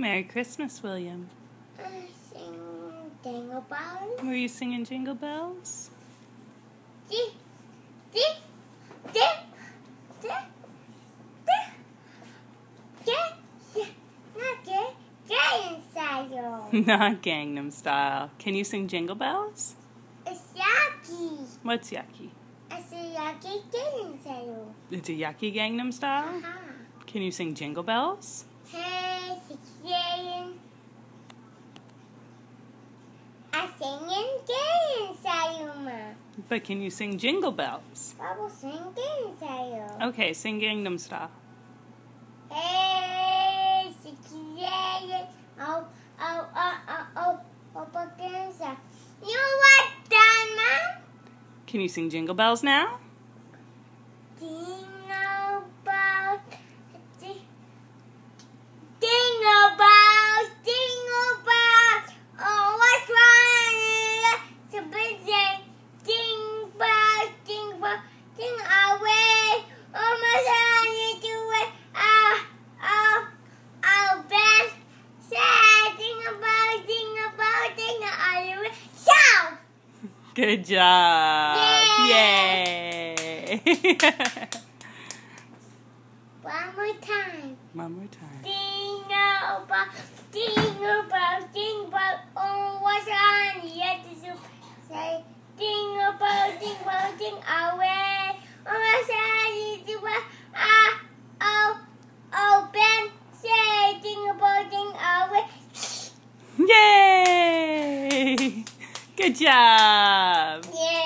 Merry Christmas, William. I sing Jingle Bells. Were you singing Jingle Bells? Not di inside. Not Gangnam Style. Can you sing Jingle Bells? It's yucky. What's yucky? It's a yucky inside you. It's a yucky Gangnam Style? Uh-huh. Can you sing Jingle Bells? Hey, singing. I'm singing di inside you, Ma. But can you sing Jingle Bells? I will sing di inside you. Okay, sing Gangnam Style. Hey. Oh, oh, oh, oh, oh, oh, oh Baganza. You what done, Mom? Can you sing Jingle Bells now? Dingle bells, di- dingle bells, dingle bells. Oh, what's wrong? So busy. Ding bells, ding bells, ding away. Oh my God, you do it. Ah, oh, oh, Ben. Say, dingle bells, dingle bells, dingle all the way. Shout! Good job. Yay! Yay. One more time. One more time. Dingle bell, dingle bell, dingle bell. Oh, what's on other soup? Say, dingle bell, dingle bell, ding away. Oh, what's on Good job. Yeah.